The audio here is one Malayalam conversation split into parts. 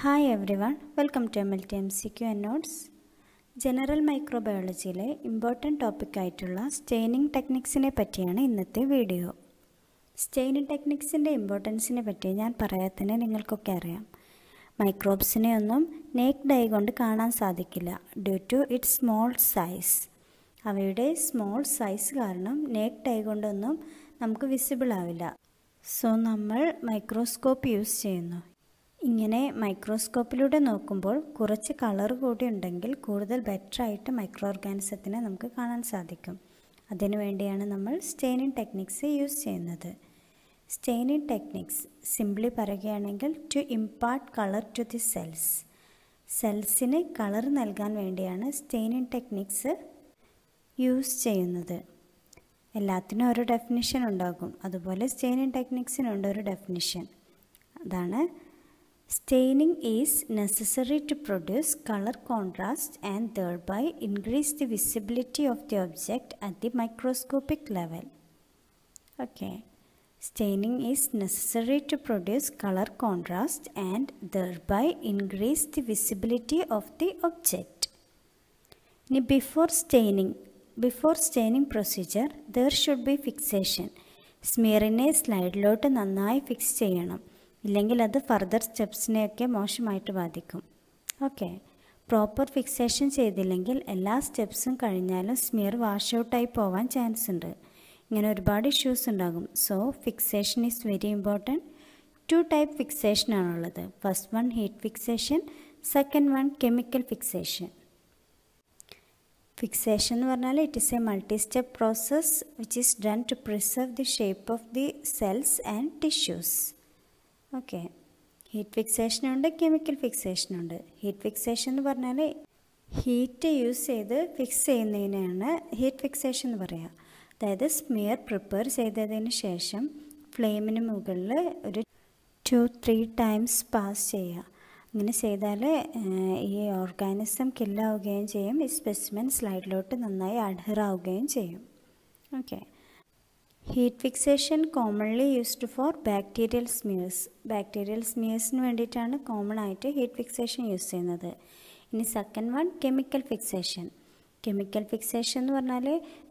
Hi everyone welcome to M L T M C Q and notes general മൈക്രോബയോളജിയിലെ important ടോപ്പിക്കായിട്ടുള്ള സ്റ്റെയിനിങ് ടെക്നിക്സിനെ പറ്റിയാണ് ഇന്നത്തെ വീഡിയോ സ്റ്റെയിനിങ് ടെക്നിക്സിന്റെ ഇമ്പോർട്ടൻസിനെ പറ്റി ഞാൻ പറയാത്തന്നെ നിങ്ങൾക്കൊക്കെ അറിയാം. മൈക്രോബ്സിനെ ഒന്നും നേക്ക് ഡൈ കൊണ്ട് കാണാൻ സാധിക്കില്ല due to its small size അവയുടെ സ്മോൾ സൈസ് കാരണം നേക്ക് ഡൈ കൊണ്ടൊന്നും നമുക്ക് വിസിബിൾ ആവില്ല. സോ നമ്മൾ മൈക്രോസ്കോപ്പ് യൂസ് ചെയ്യുന്നു. ഇങ്ങനെ മൈക്രോസ്കോപ്പിലൂടെ നോക്കുമ്പോൾ കുറച്ച് കളർ കൂടി ഉണ്ടെങ്കിൽ കൂടുതൽ ബെറ്റർ ആയിട്ട് മൈക്രോ ഓർഗാനിസത്തിനെ നമുക്ക് കാണാൻ സാധിക്കും. അതിനു വേണ്ടിയാണ് നമ്മൾ സ്റ്റെയിനിങ് ടെക്നിക്സ് യൂസ് ചെയ്യുന്നത്. സ്റ്റെയിനിങ് ടെക്നിക്സ് സിംപ്ലി പറയുകയാണെങ്കിൽ to impart colour to the cells സെൽസിന് colour നൽകാൻ വേണ്ടിയാണ് സ്റ്റെയിനിങ് ടെക്നിക്സ് യൂസ് ചെയ്യുന്നത്. എല്ലാത്തിനും ഒരു ഡെഫിനിഷൻ ഉണ്ടാകും. അതുപോലെ സ്റ്റെയിനിങ് ടെക്നിക്സിനുണ്ട് ഒരു ഡെഫിനിഷൻ അതാണ് Staining is necessary to produce color contrast and thereby increase the visibility of the object at the microscopic level. Okay. Staining is necessary to produce color contrast and thereby increase the visibility of the object. Now, before staining, before staining procedure, there should be fixation. സ്മിയറിനെ സ്ലൈഡിലോട്ട് നന്നായി ഫിക്സ് ചെയ്യണം ഇല്ലെങ്കിൽ അത് ഫർദർ സ്റ്റെപ്സിനെയൊക്കെ മോശമായിട്ട് ബാധിക്കും. ഓക്കെ പ്രോപ്പർ ഫിക്സേഷൻ ചെയ്തില്ലെങ്കിൽ എല്ലാ സ്റ്റെപ്സും കഴിഞ്ഞാലും സ്മിയർ വാഷ് ഔട്ടായി പോവാൻ ചാൻസ് ഉണ്ട്. ഇങ്ങനെ ഒരുപാട് ഇഷ്യൂസ് ഉണ്ടാകും. So fixation is very important two type fixation ആണുള്ളത്. First one heat fixation second one chemical fixation fixation എന്ന് പറഞ്ഞാൽ it is a multi step process which is done to preserve the shape of the cells and tissues okay. Heat ഫിക്സേഷനുണ്ട് chemical ഫിക്സേഷനുണ്ട് ഹീറ്റ് ഫിക്സേഷൻ എന്ന് പറഞ്ഞാൽ ഹീറ്റ് യൂസ് ചെയ്ത് ഫിക്സ് ചെയ്യുന്നതിനാണ് ഹീറ്റ് ഫിക്സേഷൻ എന്ന് പറയുക അതായത് സ്മിയർ പ്രിപ്പയർ ചെയ്തതിന് ശേഷം ഫ്ലെയിമിന് മുകളിൽ ഒരു ടു ത്രീ ടൈംസ് പാസ് ചെയ്യുക. അങ്ങനെ ചെയ്താൽ ഈ ഓർഗാനിസം കില്ലാവുകയും ചെയ്യും ഈ സ്പെസിമെൻ സ്ലൈഡിലോട്ട് നന്നായി അഡ്ഹർ ആവുകയും ചെയ്യും. Okay heat fixation commonly used for bacterial smears bacterial സ്മിയേഴ്സിന് വേണ്ടിയിട്ടാണ് കോമൺ ആയിട്ട് ഹീറ്റ് ഫിക്സേഷൻ യൂസ് ചെയ്യുന്നത്. ഇനി second one chemical fixation chemical fixation എന്ന് പറഞ്ഞാൽ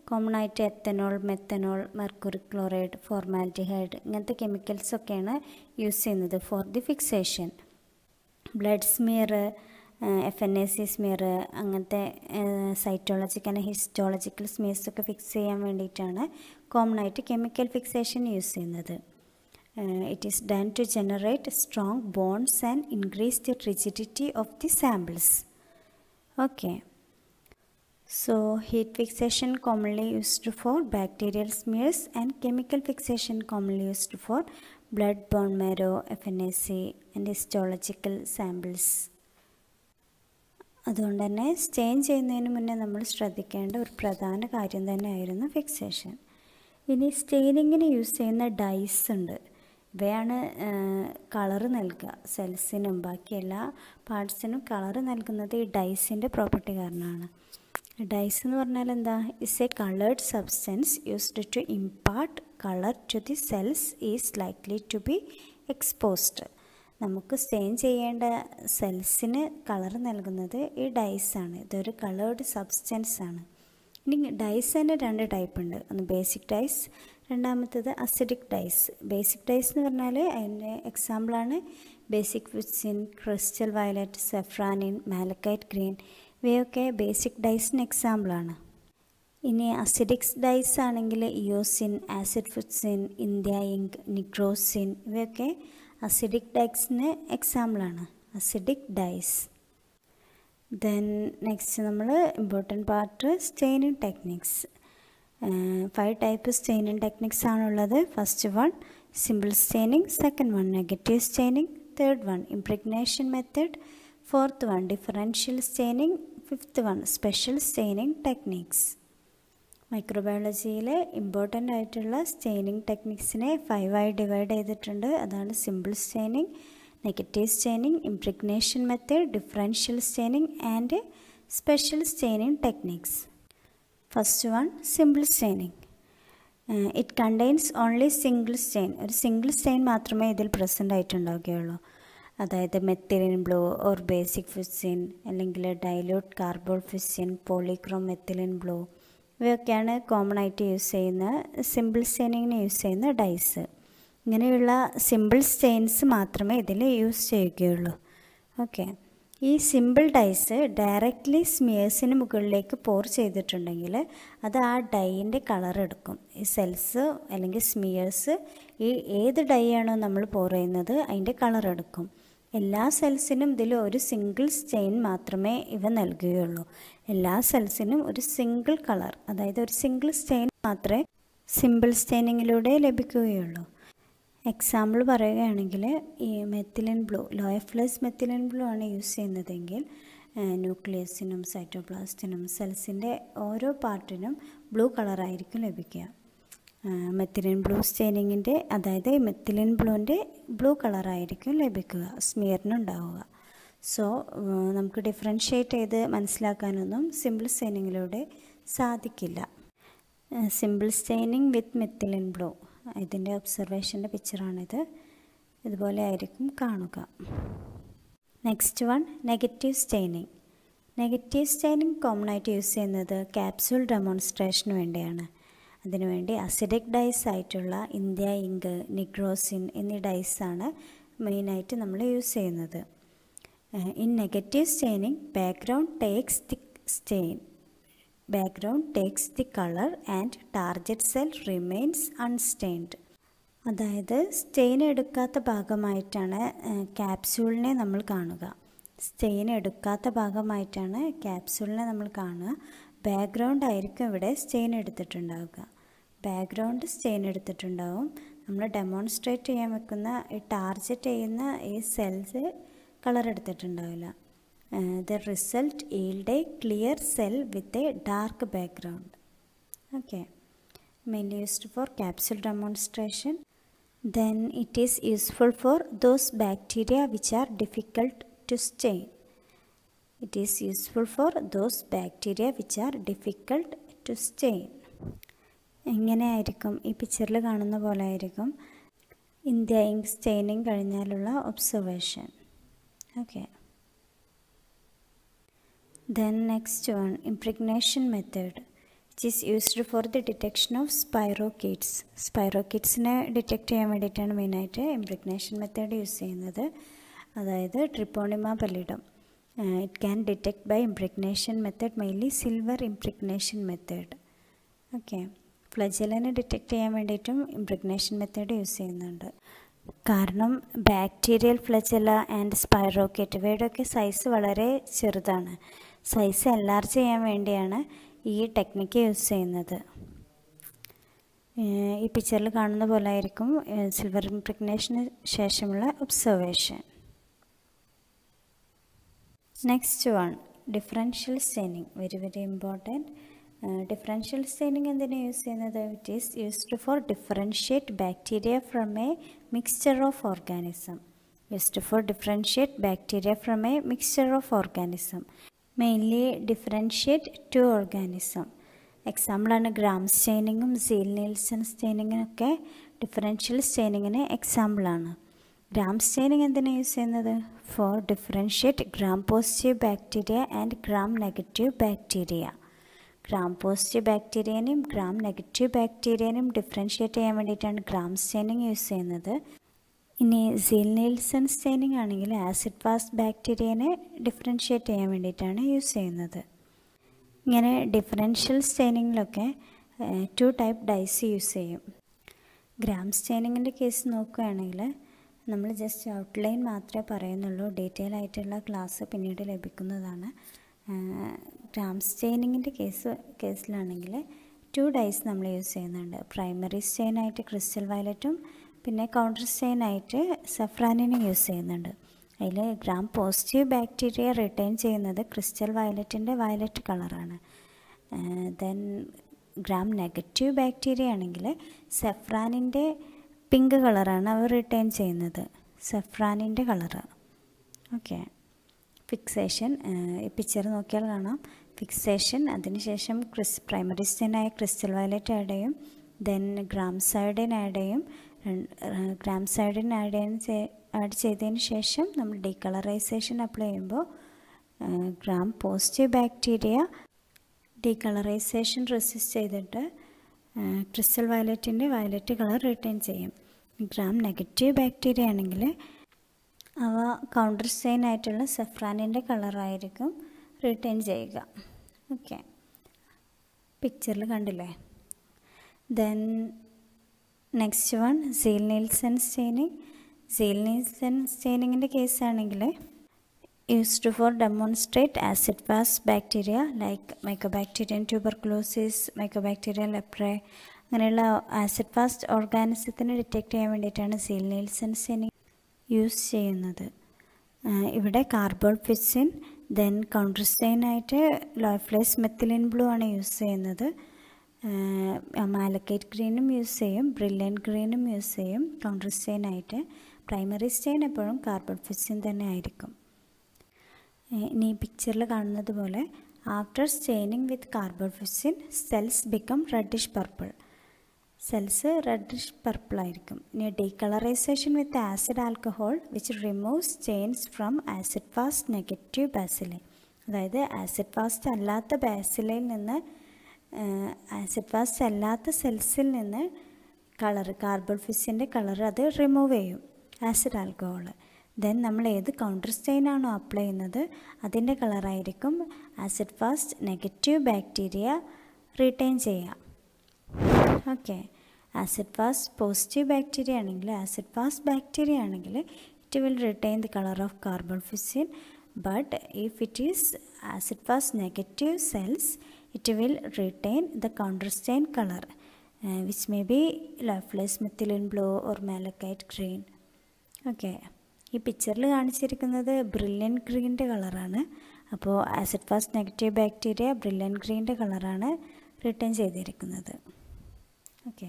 കോമൺ ആയിട്ട് ethanol methanol mercury chloride formaldehyde ഇങ്ങനത്തെ കെമിക്കൽസൊക്കെയാണ് യൂസ് ചെയ്യുന്നത് for the fixation blood smear F N A C smear അങ്ങനത്തെ സൈറ്റോളജിക്കൽ ഹിസ്റ്റോളജിക്കൽ സ്മിയർസൊക്കെ ഫിക്സ് ചെയ്യാൻ വേണ്ടിയിട്ടാണ് കോമൺ ആയിട്ട് കെമിക്കൽ ഫിക്സേഷൻ യൂസ് ചെയ്യുന്നത്. It is done to generate strong bones and increase the rigidity of the samples okay so heat fixation commonly used for bacterial smears and chemical fixation commonly used for blood bone marrow F N A C and histological samples അതുകൊണ്ട് തന്നെ സ്റ്റെയിൻ ചെയ്യുന്നതിന് മുന്നേ നമ്മൾ ശ്രദ്ധിക്കേണ്ട ഒരു പ്രധാന കാര്യം തന്നെയായിരുന്നു ഫിക്സേഷൻ ഇനി സ്റ്റെയിനിങ്ങിന് യൂസ് ചെയ്യുന്ന ഡൈസ് ഉണ്ട്. ഇവയാണ് കളറ് നൽകുക. സെൽസിനും ബാക്കി എല്ലാ പാർട്സിനും കളറ് നൽകുന്നത് ഈ ഡൈസിന്റെ പ്രോപ്പർട്ടി കാരണമാണ്. ഡൈസ് എന്ന് പറഞ്ഞാൽ എന്താ? Is a coloured substance used to impart colour to the cells is likely to be exposed നമുക്ക് സ്റ്റെയിൻ ചെയ്യേണ്ട സെൽസിന് കളർ നൽകുന്നത് ഈ ഡൈസാണ് ഇതൊരു കളേർഡ് സബ്സ്റ്റൻസ് ആണ്. ഇനി ഡൈസ് തന്നെ രണ്ട് ടൈപ്പ് ഉണ്ട്. ഒന്ന് ബേസിക് ഡൈസ് രണ്ടാമത്തേത് അസിഡിക് ഡൈസ് ബേസിക് ഡൈസ് എന്ന് പറഞ്ഞാൽ അതിന്റെ എക്സാമ്പിളാണ് basic fuchsin crystal violet safranin malachite green ഇവയൊക്കെ ബേസിക് ഡൈസിന് എക്സാമ്പിളാണ് ഇനി അസിഡിക്സ് ഡൈസ് ആണെങ്കിൽ eosin acid fuchsin India ink nigrosin ഇവയൊക്കെ അസിഡിക് ഡൈസിന് എക്സാമ്പിളാണ് അസിഡിക് ഡൈസ് ദെൻ നെക്സ്റ്റ് നമ്മൾ important part staining techniques five type staining techniques ആണുള്ളത് first one simple staining second one negative staining third one impregnation method fourth one differential staining fifth one special staining techniques മൈക്രോബയോളജിയിലെ important ആയിട്ടുള്ള സ്റ്റെയിനിങ് ടെക്നിക്സിനെ ഫൈവായി ഡിവൈഡ് ചെയ്തിട്ടുണ്ട്. അതാണ് simple staining negative staining impregnation method differential staining and special staining techniques first one simple staining it contains only single stain ഒരു സിംഗിൾ സ്റ്റെയിൻ മാത്രമേ ഇതിൽ പ്രസന്റ് ആയിട്ടുണ്ടാവുകയുള്ളൂ. അതായത് methylene blue or basic fuchsin അല്ലെങ്കിൽ dilute carbol fuchsin polychrome methylene blue ഇവയൊക്കെയാണ് കോമൺ ആയിട്ട് യൂസ് ചെയ്യുന്ന സിമ്പിൾ സ്റ്റെയിനിങ്ങിന് യൂസ് ചെയ്യുന്ന ഡൈസ് ഇങ്ങനെയുള്ള സിമ്പിൾ സ്റ്റെയിൻസ് മാത്രമേ ഇതിൽ യൂസ് ചെയ്യുകയുള്ളൂ. ഓക്കെ ഈ സിമ്പിൾ ഡൈസ് ഡയറക്റ്റ്ലി സ്മിയേഴ്സിന് മുകളിലേക്ക് പോർ ചെയ്തിട്ടുണ്ടെങ്കിൽ അത് ആ ഡൈയിന്റെ കളർ എടുക്കും. ഈ സെൽസ് അല്ലെങ്കിൽ സ്മിയേഴ്സ് ഈ ഏത് ഡൈ ആണോ നമ്മൾ പോർ ചെയ്യുന്നത് അതിന്റെ കളർ എടുക്കും. എല്ലാ സെൽസിനും ഇതിൽ ഒരു സിംഗിൾ സ്റ്റെയിൻ മാത്രമേ ഇവ നൽകുകയുള്ളൂ. എല്ലാ സെൽസിനും ഒരു സിംഗിൾ കളർ അതായത് ഒരു സിംഗിൾ സ്റ്റെയിൻ മാത്രമേ സിമ്പിൾ സ്റ്റെയിനിങ്ങിലൂടെ ലഭിക്കുകയുള്ളൂ. എക്സാമ്പിൾ പറയുകയാണെങ്കിൽ ഈ methylene blue Loeffler's methylene blue ആണ് യൂസ് ചെയ്യുന്നതെങ്കിൽ ന്യൂക്ലിയസിനും സൈറ്റോപ്ലാസ്റ്റിനും സെൽസിന്റെ ഓരോ പാർട്ടിനും ബ്ലൂ കളറായിരിക്കും ലഭിക്കുക. മെത്തിലിൻ ബ്ലൂ സ്റ്റെയിനിങ്ങിന്റെ അതായത് മെത്തിലിൻ ബ്ലൂവിന്റെ ബ്ലൂ കളറായിരിക്കും ലഭിക്കുക സ്മിയറിനുണ്ടാവുക സോ നമുക്ക് ഡിഫറൻഷ്യേറ്റ് ചെയ്ത് മനസ്സിലാക്കാനൊന്നും സിമ്പിൾ സ്റ്റെയിനിങ്ങിലൂടെ സാധിക്കില്ല. Simple staining with methylene blue. ഇതിന്റെ ഒബ്സർവേഷന്റെ പിക്ചറാണിത്. ഇതുപോലെ ആയിരിക്കും കാണുക. Next one negative staining negative staining common ആയിട്ട് യൂസ് ചെയ്യുന്നത് ക്യാപ്സ്യൂൾ ഡെമോൺസ്ട്രേഷന് വേണ്ടിയാണ്. അതിനുവേണ്ടി അസിഡിക് ഡൈസ് ആയിട്ടുള്ള ഇന്ത്യ ഇങ്ക് നിഗ്രോസിൻ എന്നീ ഡൈസാണ് മെയിനായിട്ട് നമ്മൾ യൂസ് ചെയ്യുന്നത്. In negative staining background takes the stain background takes the colour and target cell remains unstained അതായത് സ്റ്റെയിൻ എടുക്കാത്ത ഭാഗമായിട്ടാണ് ക്യാപ്സ്യൂളിനെ നമ്മൾ കാണുക. സ്റ്റെയിൻ എടുക്കാത്ത ഭാഗമായിട്ടാണ് ക്യാപ്സ്യൂളിനെ നമ്മൾ കാണുക. ബാക്ക്ഗ്രൗണ്ട് ആയിരിക്കും ഇവിടെ സ്റ്റെയിൻ എടുത്തിട്ടുണ്ടാവുക. ബാക്ക്ഗ്രൗണ്ട് സ്റ്റെയിൻ എടുത്തിട്ടുണ്ടാവും. നമ്മൾ ഡെമോൺസ്ട്രേറ്റ് ചെയ്യാൻ വെക്കുന്ന ഈ ടാർജറ്റ് ചെയ്യുന്ന ഈ cells colour എടുത്തിട്ടുണ്ടാവില്ല. The result yield a clear cell with a dark background okay mainly used for capsule demonstration then it is useful for those bacteria which are difficult to stain it is useful for those bacteria which are difficult to stain എങ്ങനെയായിരിക്കും ഈ പിക്ചറിൽ കാണുന്ന പോലെ ആയിരിക്കും India ink staining കഴിഞ്ഞാലുള്ള observation okay Then next method impregnation method, which is used for the detection of spirochetes. സ്പൈറോക്കിറ്റ്സിനെ ഡിറ്റക്റ്റ് ചെയ്യാൻ വേണ്ടിയിട്ടാണ് മെയിനായിട്ട് ഇംപ്രിഗ്നേഷൻ മെത്തേഡ് യൂസ് ചെയ്യുന്നത്. അതായത് Treponema pallidum it can detect by impregnation method mainly silver impregnation method okay ഫ്ലജലിനെ detect ചെയ്യാൻ വേണ്ടിയിട്ടും ഇംപ്രഗ്നേഷൻ മെത്തേഡ് യൂസ് ചെയ്യുന്നുണ്ട്. കാരണം ബാക്ടീരിയൽ ഫ്ലജല ആൻഡ് സ്പൈറോക്കറ്റ് ഇവയുടെയൊക്കെ സൈസ് വളരെ ചെറുതാണ്. സൈസ് എൻലാർജ് ചെയ്യാൻ വേണ്ടിയാണ് ഈ ടെക്നിക്ക് യൂസ് ചെയ്യുന്നത്. ഈ പിക്ചറിൽ കാണുന്ന പോലെ ആയിരിക്കും സിൽവർ ഇംപ്രിഗ്നേഷന് ശേഷമുള്ള observation next one differential staining very very important differential staining എന്തിനാണ് യൂസ് ചെയ്യുന്നത്? It is used for differentiate bacteria from a mixture of organism used for differentiate bacteria from a mixture of organism mainly differentiate two organism എക്സാമ്പിളാണ് ഗ്രാം സ്റ്റെയിനിങ്ങും സീൽ നീൽസൺ സ്റ്റെയിനിങ്ങും ഒക്കെ ഡിഫറൻഷ്യൽ സ്റ്റെയിനിങ്ങിന് എക്സാമ്പിളാണ് ഗ്രാം സ്റ്റെയിനിങ് എന്തിനാണ് യൂസ് ചെയ്യുന്നത്? For differentiate gram positive bacteria and gram negative bacteria gram positive ബാക്ടീരിയനെയും gram negative ബാക്ടീരിയനെയും differentiate ചെയ്യാൻ വേണ്ടിയിട്ടാണ് ഗ്രാം സ്റ്റെയിനിങ് യൂസ് ചെയ്യുന്നത്. ഇനി സീൽ നെയിൽസൺ സ്റ്റെയിനിങ് ആണെങ്കിൽ ആസിഡ് ഫാസ്റ്റ് ബാക്ടീരിയനെ ഡിഫറൻഷ്യേറ്റ് ചെയ്യാൻ വേണ്ടിയിട്ടാണ് യൂസ് ചെയ്യുന്നത്. ഇങ്ങനെ ഡിഫറൻഷ്യൽ സ്റ്റെയിനിങ്ങിലൊക്കെ ടു ടൈപ്പ് ഡൈസ് യൂസ് ചെയ്യും. ഗ്രാം സ്റ്റെയിനിങ്ങിന്റെ കേസ് നോക്കുകയാണെങ്കിൽ നമ്മൾ ജസ്റ്റ് ഔട്ട്ലൈൻ മാത്രമേ പറയുന്നുള്ളൂ. ഡീറ്റെയിൽ ആയിട്ടുള്ള ക്ലാസ് പിന്നീട് ലഭിക്കുന്നതാണ്. ഗ്രാം സ്റ്റെയിനിങ്ങിന്റെ കേസ് കേസിലാണെങ്കിൽ ടു ഡൈസ് നമ്മൾ യൂസ് ചെയ്യുന്നുണ്ട്. പ്രൈമറി സ്റ്റെയിനായിട്ട് ക്രിസ്റ്റൽ വയലറ്റും പിന്നെ കൗണ്ടർ സ്റ്റെയിനായിട്ട് സഫ്രാനിനും യൂസ് ചെയ്യുന്നുണ്ട്. അതിൽ ഗ്രാം പോസിറ്റീവ് ബാക്ടീരിയ റിട്ടേൺ ചെയ്യുന്നത് ക്രിസ്റ്റൽ വയലറ്റിന്റെ വയലറ്റ് കളറാണ് ദെൻ ഗ്രാം നെഗറ്റീവ് ബാക്ടീരിയ ആണെങ്കിൽ സെഫ്രാനിന്റെ പിങ്ക് കളറാണ് അവർ റിട്ടേൺ ചെയ്യുന്നത്. സെഫ്രാനിന്റെ കളറ് ഓക്കെ ഫിക്സേഷൻ പിക്ചർ നോക്കിയാൽ കാണാം. ഫിക്സേഷൻ അതിനുശേഷം ക്രിസ് പ്രൈമറി സ്റ്റെയിനായ ക്രിസ്റ്റൽ വയലറ്റ് ആഡ് ചെയ്യും. ദെൻ ഗ്രാം സൈഡിൻ ആഡ് ചെയ്യും. ഗ്രാം സൈഡിൻ ആഡ് ചെയ്യാൻ ആഡ് ചെയ്തതിന് ശേഷം നമ്മൾ ഡീകളറൈസേഷൻ അപ്ലൈ ചെയ്യുമ്പോൾ gram positive bacteria decolourisation resist ചെയ്തിട്ട് ക്രിസ്റ്റൽ വയലറ്റിന്റെ വയലറ്റ് കളർ റിട്ടേൺ ചെയ്യും. ഗ്രാം നെഗറ്റീവ് ബാക്ടീരിയ ആണെങ്കിൽ അവ കൗണ്ടർ സ്റ്റെയിൻ ആയിട്ടുള്ള സെഫ്രാനിന്റെ കളറായിരിക്കും റിട്ടേൺ ചെയ്യുക. ഓക്കെ പിക്ചറിൽ കണ്ടില്ലേ? Then next one Ziehl Neelsen staining Ziehl Neelsen സ്റ്റെയിനിങ്ങിന്റെ കേസാണെങ്കിൽ used for demonstrate acid fast bacteria like Mycobacterium tuberculosis mycobacteria leprae അങ്ങനെയുള്ള ആസിഡ് ഫാസ്റ്റ് ഓർഗാനിസത്തിനെ ഡിറ്റക്ട് ചെയ്യാൻ വേണ്ടിയിട്ടാണ് സീൽ നീൽസൺ സ്റ്റെയിനിങ് യൂസ് ചെയ്യുന്നത്. ഇവിടെ carbol fuchsin then counter stain ആയിട്ട് ലോഫ്ലേസ് മെത്തിലിൻ ബ്ലൂ ആണ് യൂസ് ചെയ്യുന്നത്. മാലക്കേറ്റ് ഗ്രീനും യൂസ് ചെയ്യും ബ്രില്യൻ ഗ്രീനും യൂസ് ചെയ്യും കൗണ്ടർ സ്റ്റെയിൻ ആയിട്ട്. പ്രൈമറി സ്റ്റെയിൻ എപ്പോഴും കാർബൺ ഫിസിൻ തന്നെ ആയിരിക്കും. ഇനി പിക്ചറിൽ കാണുന്നത് പോലെ after staining with carbol fuchsin cells become reddish purple cells reddish purple ആയിരിക്കും. ഇനി decolourisation with acid alcohol which removes stains from acid fast negative bacilli അതായത് ആസിഡ് ഫാസ്റ്റ് അല്ലാത്ത ബാസിലയിൽ നിന്ന് ആസിഡ് ഫാസ്റ്റ് അല്ലാത്ത സെൽസിൽ നിന്ന് കളർ കാർബൺ ഫിസിന്റെ കളർ അത് റിമൂവ് ചെയ്യും. ആസിഡ് ആൽക്കഹോൾ ദെൻ നമ്മൾ ഏത് കൗണ്ടർ സ്റ്റെയിൻ ആണോ അപ്ലൈ ചെയ്യുന്നത് അതിന്റെ കളറായിരിക്കും acid fast negative bacteria retain ചെയ്യുക. Okay acid fast positive bacteria ആണെങ്കിൽ ആസിഡ് പാസ് ബാക്ടീരിയ ആണെങ്കിൽ it will retain the colour of carbol fuchsin but if it is acid fast negative cells it will retain the counterstain colour which may be Loeffler's methylene blue or malachite green okay ഈ പിക്ചറിൽ കാണിച്ചിരിക്കുന്നത് ബ്രില്യൻ ഗ്രീന്റെ കളറാണ് അപ്പോൾ acid fast negative bacteria brilliant ഗ്രീന്റെ കളറാണ് റിട്ടേൺ ചെയ്തിരിക്കുന്നത്. ഓക്കെ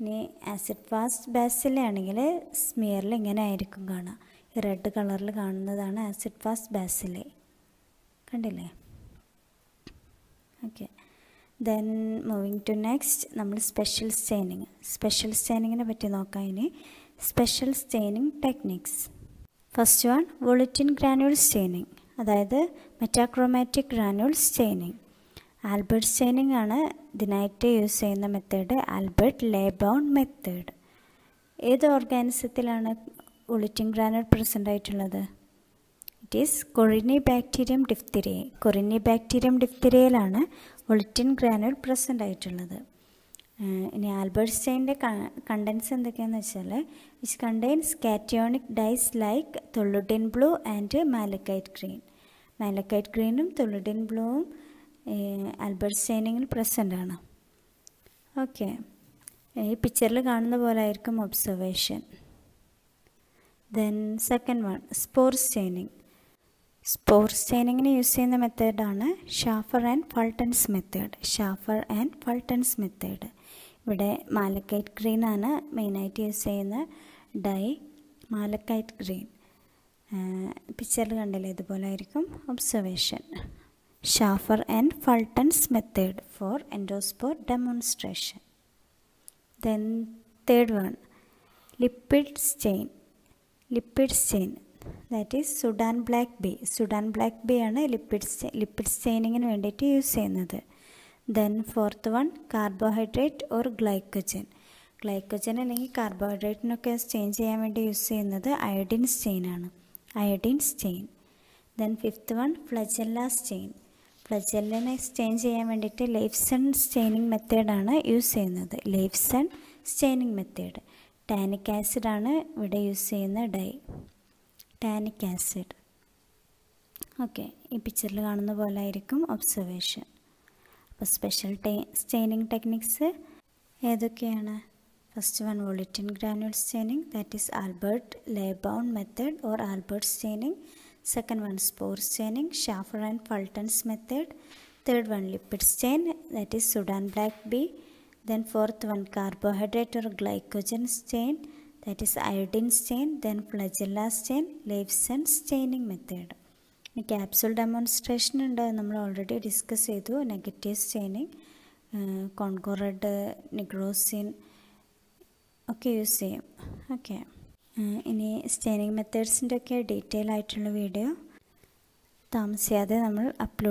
ഇനി ആസിഡ് ഫാസ്റ്റ് ബാസിലാണെങ്കിൽ സ്മിയറിൽ ഇങ്ങനെ ആയിരിക്കും കാണുക. റെഡ് കളറിൽ കാണുന്നതാണ് ആസിഡ് ഫാസ്റ്റ് ബാസിൽ കണ്ടില്ലേ? Okay then moving to next നമ്മൾ സ്പെഷ്യൽ സ്റ്റെയിനിങ് സ്പെഷ്യൽ സ്റ്റെയിനിങ്ങിനെ പറ്റി നോക്കാം ഇനി. Special staining techniques first one volutin granule staining അതായത് metachromatic granule staining Albert staining ആണ് ഇതിനായിട്ട് യൂസ് ചെയ്യുന്ന മെത്തേഡ് ആൽബർട്ട് ലേബൗൺ മെത്തേഡ്. ഏത് ഓർഗാനിസത്തിലാണ് ഒളിറ്റിൻ ഗ്രാനർ പ്രസന്റ് ആയിട്ടുള്ളത്? It is Corynebacterium diphtheriae Corynebacterium ഡിഫ്തിരിയയിലാണ് volutin granule present ആയിട്ടുള്ളത് ഇനി ആൽബർട്ട് സ്റ്റൈന്റെ കണ്ടൻസ് എന്തൊക്കെയാണെന്ന് വെച്ചാൽ which contains cationic dyes like toluidine blue and malachite green malachite ഗ്രീനും തൊള്ളുഡിൻ ബ്ലൂവും ആൽബർട്ട് സ്റ്റെയിനിങ്ങിൽ പ്രസന്റ് ആണ്. ഓക്കെ. ഈ പിക്ചറിൽ കാണുന്ന പോലെ ആയിരിക്കും observation then second one spore staining spore സ്റ്റെയിനിങ്ങിന് use ചെയ്യുന്ന മെത്തേഡാണ് Schaeffer and Fulton's method Schaeffer and Fulton's method ഇവിടെ മാലക്കൈറ്റ് ഗ്രീൻ ആണ് മെയിനായിട്ട് യൂസ് ചെയ്യുന്ന ഡൈ മാലക്കൈറ്റ് ഗ്രീൻ പിക്ചറിൽ കണ്ടില്ലേ? ഇതുപോലെ ആയിരിക്കും observation Schaeffer and Fulton's method for endospore demonstration then third one lipids stain lipids stain that is Sudan black B Sudan black B ആണ് ലിപ്പിഡ്സ് ലിപ്പിഡ്സ് ചെയിനിങ്ങിന് സ്റ്റെയിനിങ്ങിന് വേണ്ടിയിട്ട് യൂസ് ചെയ്യുന്നത്. Then fourth one carbohydrate or glycogen glycogen അല്ലെങ്കിൽ കാർബോഹൈഡ്രേറ്റിനൊക്കെ സ്റ്റെയിൻ ചെയ്യാൻ വേണ്ടി യൂസ് ചെയ്യുന്നത് അയഡിൻ സ്റ്റെയിൻ ആണ്. Iodine stain then fifth one flagella stain ഫ്ലജല്ലിനെ stain ചെയ്യാൻ വേണ്ടിയിട്ട് ലേഫ്സൺ സ്റ്റെയിനിങ് മെത്തേഡാണ് യൂസ് ചെയ്യുന്നത്. ലേഫ്സൺ സ്റ്റെയിനിങ് മെത്തേഡ് ടാനിക് ആസിഡാണ് ഇവിടെ യൂസ് ചെയ്യുന്ന ഡൈ. ടാനിക് ആസിഡ് ഓക്കെ ഈ പിക്ചറിൽ കാണുന്ന പോലെ ആയിരിക്കും ഒബ്സർവേഷൻ അപ്പോൾ സ്പെഷ്യൽ ടേ സ്റ്റെയിനിങ് ടെക്നിക്സ് ഏതൊക്കെയാണ്? First one volutin granule staining that is Albert Laybourn method or Albert staining second one spore staining Schaffer and Fulton's method third one lipid stain that is Sudan black B then fourth one carbohydrate or glycogen stain that is iodine stain then flagella stain Leifson staining method capsule demonstration ഉണ്ട് നമ്മൾ ഓൾറെഡി ഡിസ്കസ് ചെയ്തു negative staining congo red nigrosin ഒക്കെ യൂസ് ചെയ്യും ഓക്കെ ഇനി സ്റ്റെയിനിങ് മെത്തേഡ്സിന്റെ ഒക്കെ ഡീറ്റെയിൽ ആയിട്ടുള്ള വീഡിയോ താമസിയാതെ നമ്മൾ അപ്ലോഡ്